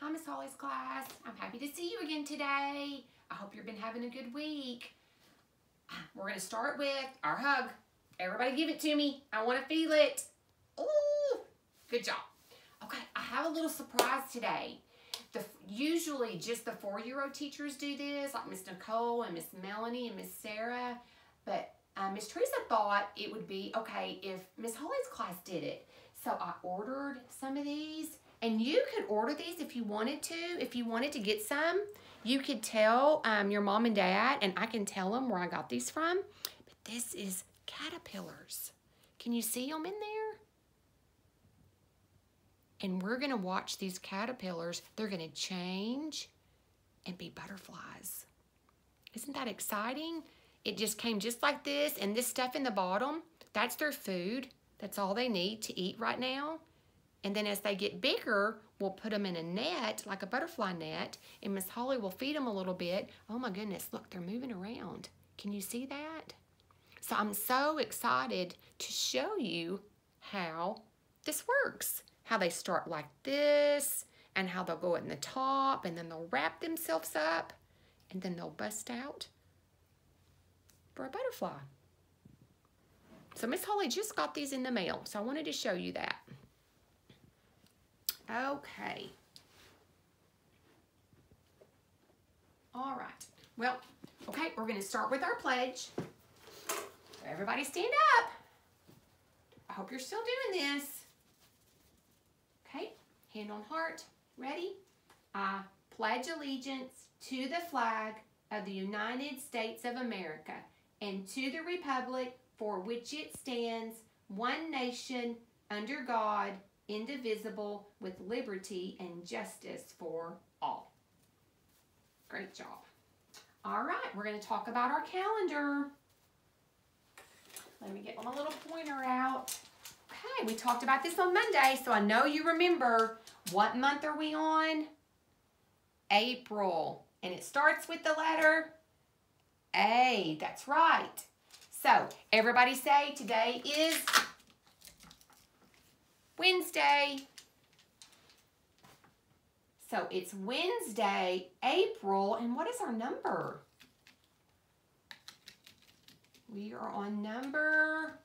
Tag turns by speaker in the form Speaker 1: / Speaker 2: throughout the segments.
Speaker 1: Hi, Miss Holly's class. I'm happy to see you again today. I hope you've been having a good week. We're going to start with our hug. Everybody give it to me. I want to feel it. Ooh, good job. Okay, I have a little surprise today. The, usually just the four-year-old teachers do this, like Miss Nicole and Miss Melanie and Miss Sarah. But uh, Miss Teresa thought it would be okay if Miss Holly's class did it. So I ordered some of these. And you could order these if you wanted to. If you wanted to get some, you could tell um, your mom and dad, and I can tell them where I got these from. But this is caterpillars. Can you see them in there? And we're going to watch these caterpillars. They're going to change and be butterflies. Isn't that exciting? It just came just like this, and this stuff in the bottom, that's their food. That's all they need to eat right now. And then as they get bigger, we'll put them in a net, like a butterfly net, and Miss Holly will feed them a little bit. Oh my goodness, look, they're moving around. Can you see that? So I'm so excited to show you how this works. How they start like this, and how they'll go in the top, and then they'll wrap themselves up, and then they'll bust out for a butterfly. So Miss Holly just got these in the mail, so I wanted to show you that. Okay. All right. Well, okay, we're going to start with our pledge. Everybody stand up. I hope you're still doing this. Okay, hand on heart. Ready? I pledge allegiance to the flag of the United States of America and to the republic for which it stands, one nation, under God, indivisible, with liberty and justice for all. Great job. All right, we're going to talk about our calendar. Let me get my little pointer out. Okay, we talked about this on Monday, so I know you remember. What month are we on? April. And it starts with the letter A. That's right. So, everybody say today is Wednesday. So it's Wednesday, April, and what is our number? We are on number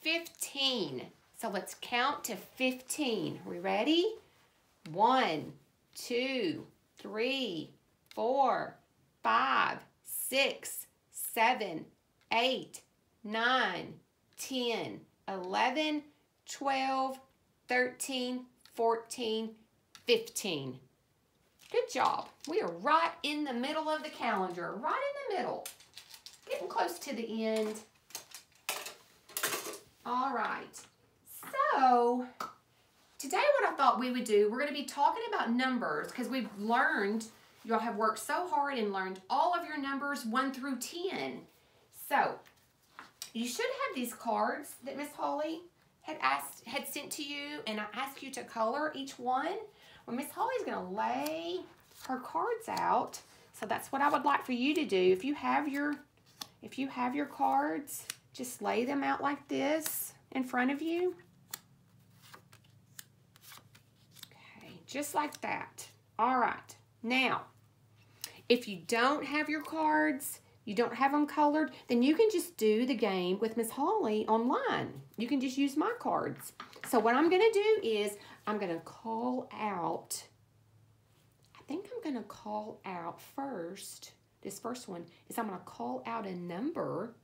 Speaker 1: 15. So let's count to 15. Are we ready? One, two, three, four, five, six, seven, eight, nine, ten, eleven. 12, 13, 14, 15. Good job. We are right in the middle of the calendar, right in the middle. Getting close to the end. All right. So, today what I thought we would do, we're going to be talking about numbers because we've learned, y'all have worked so hard and learned all of your numbers 1 through 10. So, you should have these cards that Miss Holly had asked had sent to you and I asked you to color each one. Well, Miss Holly's to lay her cards out. So that's what I would like for you to do. If you have your if you have your cards, just lay them out like this in front of you. Okay, just like that. All right. Now, if you don't have your cards, you don't have them colored, then you can just do the game with Miss Holly online. You can just use my cards. So what I'm going to do is I'm going to call out, I think I'm going to call out first, this first one is I'm going to call out a number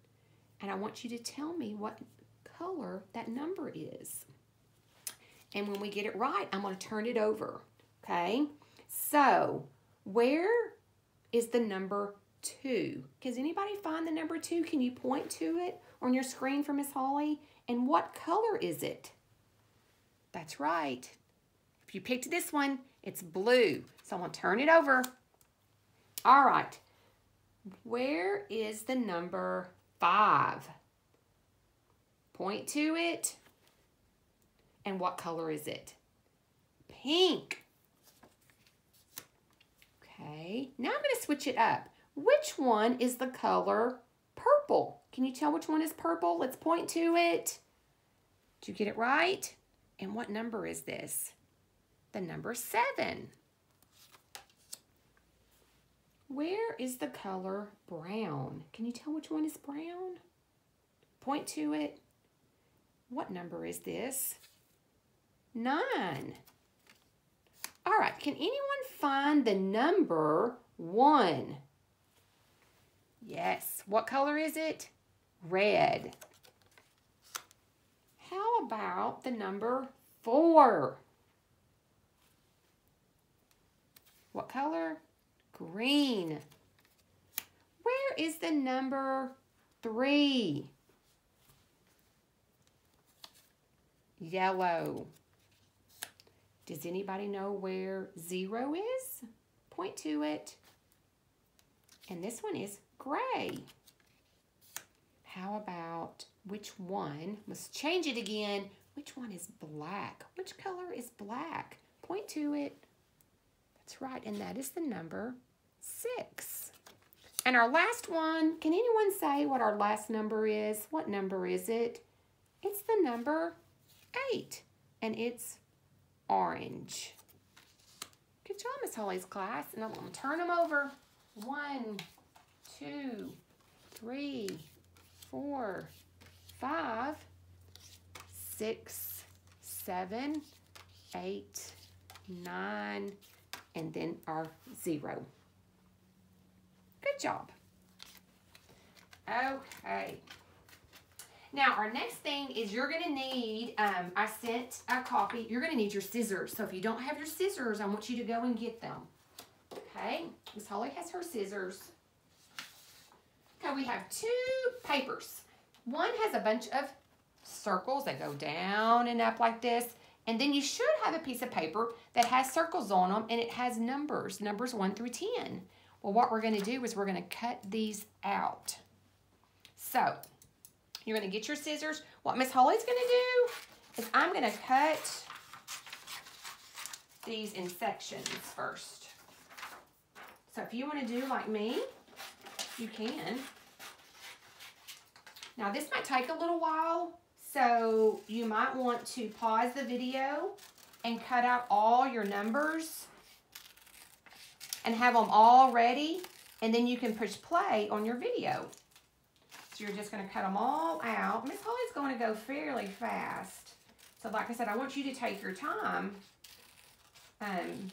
Speaker 1: and I want you to tell me what color that number is. And when we get it right, I'm going to turn it over, okay? So where is the number two. Does anybody find the number two? Can you point to it on your screen for Miss Holly? And what color is it? That's right. If you picked this one, it's blue. So I'm going to turn it over. All right. Where is the number five? Point to it. And what color is it? Pink. Okay. Now I'm going to switch it up. Which one is the color purple? Can you tell which one is purple? Let's point to it. Did you get it right? And what number is this? the number seven. Where is the color brown? Can you tell which one is brown? Point to it. What number is this? Nine. All right, can anyone find the number one? Yes, what color is it? Red. How about the number four? What color? Green. Where is the number three? Yellow. Does anybody know where zero is? Point to it. And this one is gray. How about which one? Let's change it again. Which one is black? Which color is black? Point to it. That's right, and that is the number six. And our last one, can anyone say what our last number is? What number is it? It's the number eight, and it's orange. Good job, Miss Holly's class. And I'm going to turn them over. One, two, three, four, five, six, seven, eight, nine, and then our zero. Good job. Okay. Now, our next thing is you're going to need, um, I sent a copy, you're going to need your scissors. So if you don't have your scissors, I want you to go and get them. Okay, Miss Holly has her scissors. Okay, we have two papers. One has a bunch of circles that go down and up like this. And then you should have a piece of paper that has circles on them and it has numbers, numbers 1 through 10. Well, what we're going to do is we're going to cut these out. So, you're going to get your scissors. What Miss Holly's going to do is I'm going to cut these in sections first. So if you want to do like me, you can. Now this might take a little while, so you might want to pause the video and cut out all your numbers and have them all ready, and then you can push play on your video. So you're just going to cut them all out. Miss Holly's going to go fairly fast. So like I said, I want you to take your time. Um,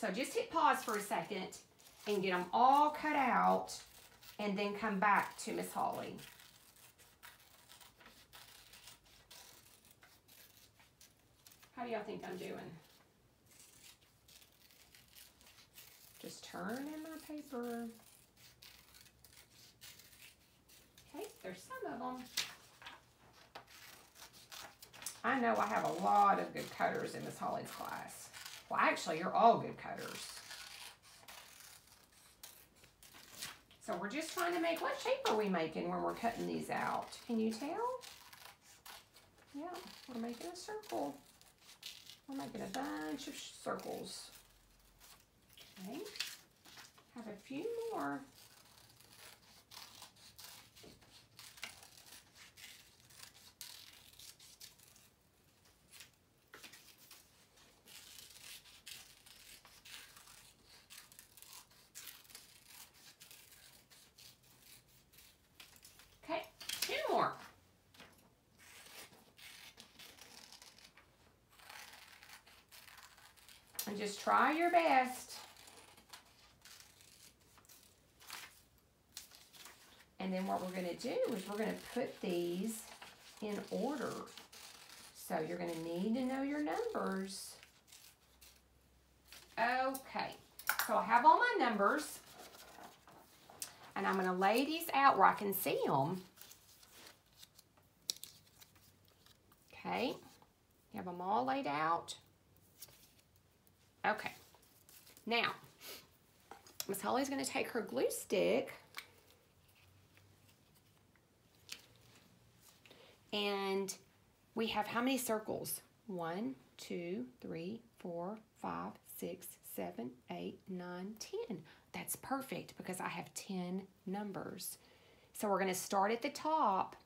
Speaker 1: so just hit pause for a second and get them all cut out and then come back to Miss Holly. How do y'all think I'm doing? Just turn in my paper. Okay, there's some of them. I know I have a lot of good cutters in Miss Holly's class. Well, actually, you're all good cutters. So we're just trying to make, what shape are we making when we're cutting these out? Can you tell? Yeah, we're making a circle. We're making a bunch of circles. Okay, have a few more. Okay, two more. Just try your best. And then what we're going to do is we're going to put these in order. So you're going to need to know your numbers. Okay, so I have all my numbers. And I'm going to lay these out where I can see them. Okay, you have them all laid out. Okay, now, Miss Holly's going to take her glue stick and we have how many circles? One, two, three, four, five, six, seven, eight, nine, ten. That's perfect because I have 10 numbers. So we're going to start at the top.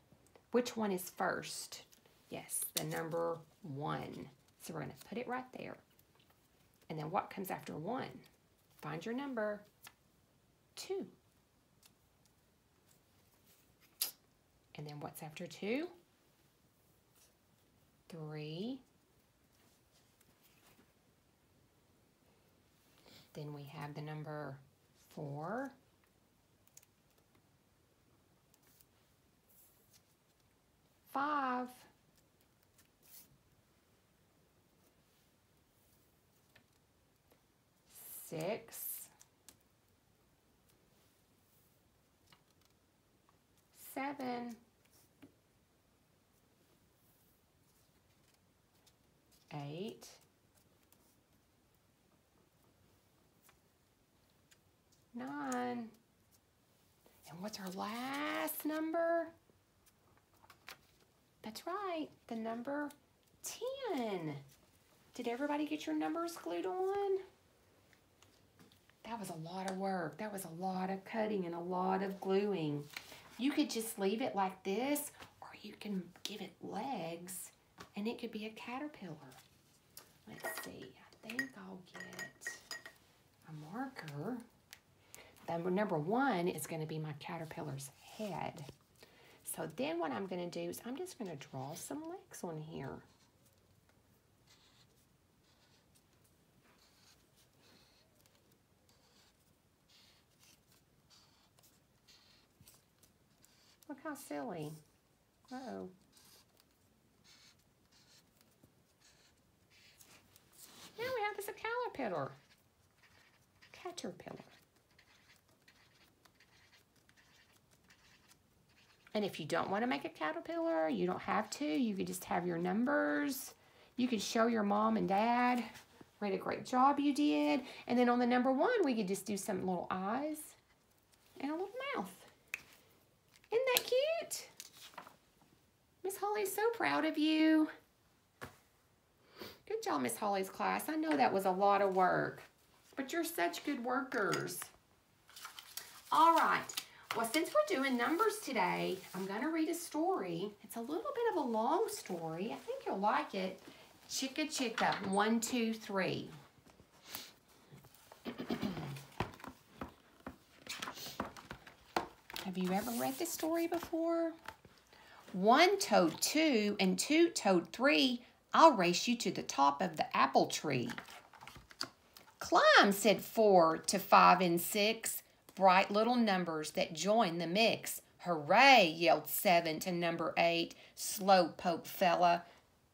Speaker 1: Which one is first? Yes, the number one. So we're going to put it right there. And then what comes after 1? Find your number. 2. And then what's after 2? 3. Then we have the number 4. Five. Six. Seven. Eight. Nine. And what's our last number? That's right, the number 10. Did everybody get your numbers glued on? That was a lot of work. That was a lot of cutting and a lot of gluing. You could just leave it like this, or you can give it legs, and it could be a caterpillar. Let's see, I think I'll get a marker. Number, number one is going to be my caterpillar's head. So then what I'm going to do is I'm just going to draw some legs on here. How silly. Uh-oh. Now we have this a caterpillar. Caterpillar. And if you don't want to make a caterpillar, you don't have to. You could just have your numbers. You could show your mom and dad what a great job you did. And then on the number one, we could just do some little eyes and a little mouth. Isn't that cute? Miss Holly's so proud of you. Good job, Miss Holly's class. I know that was a lot of work, but you're such good workers. All right. Well, since we're doing numbers today, I'm going to read a story. It's a little bit of a long story. I think you'll like it. Chicka Chicka, one, two, three. Have you ever read this story before? One toed two and two toed three. I'll race you to the top of the apple tree. Climb, said four to five and six bright little numbers that join the mix. Hooray, yelled seven to number eight, slow poke fella,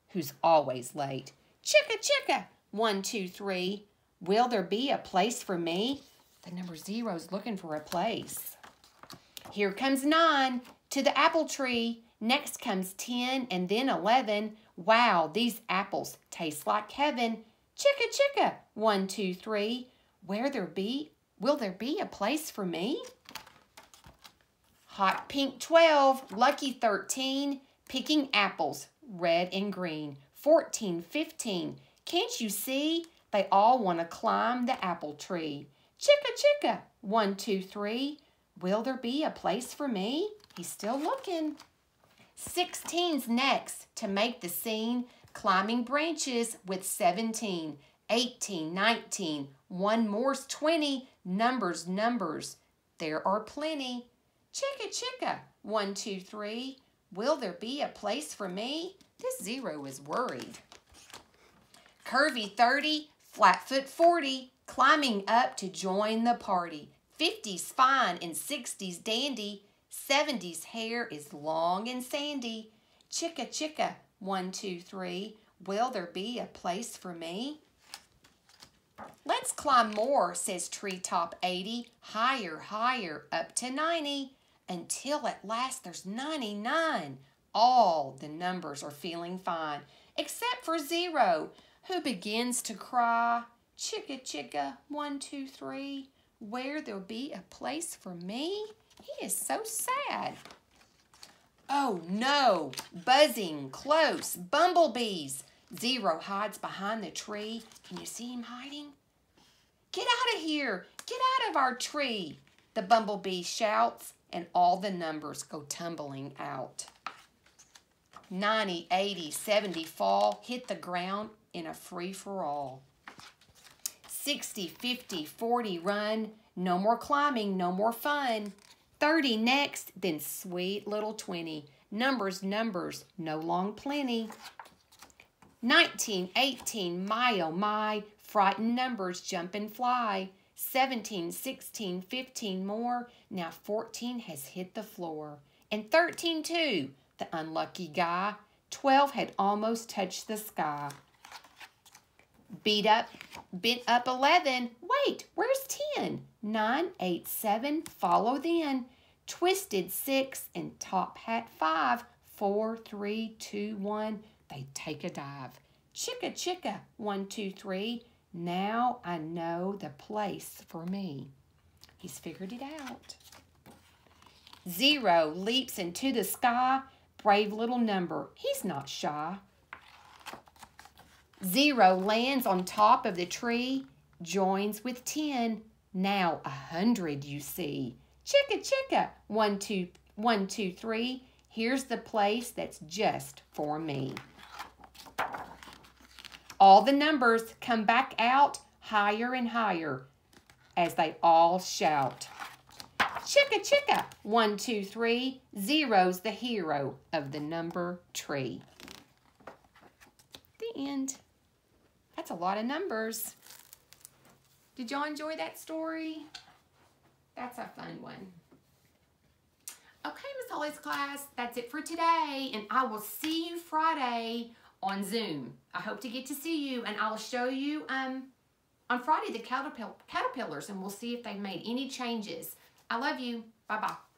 Speaker 1: who's always late. Chicka, chicka, one, two, three. Will there be a place for me? The number zero's looking for a place. Here comes nine to the apple tree. Next comes ten and then eleven. Wow, these apples taste like heaven. Chicka, chicka, one, two, three. Where there be Will there be a place for me? Hot pink 12, lucky 13, picking apples, red and green. 14, 15, can't you see? They all want to climb the apple tree. Chicka, chicka, one, two, three. Will there be a place for me? He's still looking. 16's next to make the scene, climbing branches with 17, 18, 19, one more's 20, numbers, numbers. There are plenty. Chicka, chicka, one, two, three. Will there be a place for me? This zero is worried. Curvy 30, flatfoot 40, climbing up to join the party. 50's fine and 60's dandy. 70's hair is long and sandy. Chicka, chicka, one, two, three. Will there be a place for me? Let's climb more, says Treetop 80. Higher, higher, up to 90, until at last there's 99. All the numbers are feeling fine, except for zero, who begins to cry, Chicka, chicka, one, two, three, where there'll be a place for me? He is so sad. Oh no, buzzing, close, bumblebees. Zero hides behind the tree. Can you see him hiding? Get out of here! Get out of our tree! The bumblebee shouts, and all the numbers go tumbling out. 90, 80, 70 fall, hit the ground, in a free-for-all. 60, 50, 40, run. No more climbing, no more fun. 30 next, then sweet little 20. Numbers, numbers, no long plenty. 19, 18, my oh my, frightened numbers jump and fly. 17, 16, 15 more. Now 14 has hit the floor. And 13 too, the unlucky guy. 12 had almost touched the sky. Beat up, bent up 11. Wait, where's 10? 9, 8, 7, follow then. Twisted 6 and top hat 5. 4, 3, 2, 1. They take a dive. Chicka, chicka, 1, 2, 3. Now I know the place for me. He's figured it out. Zero leaps into the sky. Brave little number. He's not shy. Zero lands on top of the tree, joins with ten. Now a hundred you see. Chicka chicka, one, two, one, two, three. Here's the place that's just for me. All the numbers come back out higher and higher as they all shout. Chicka chicka, one, two, three. Zero's the hero of the number tree. The end. That's a lot of numbers. Did y'all enjoy that story? That's a fun one. Okay, Miss Holly's class, that's it for today, and I will see you Friday on Zoom. I hope to get to see you, and I'll show you um, on Friday the caterpill caterpillars, and we'll see if they've made any changes. I love you. Bye-bye.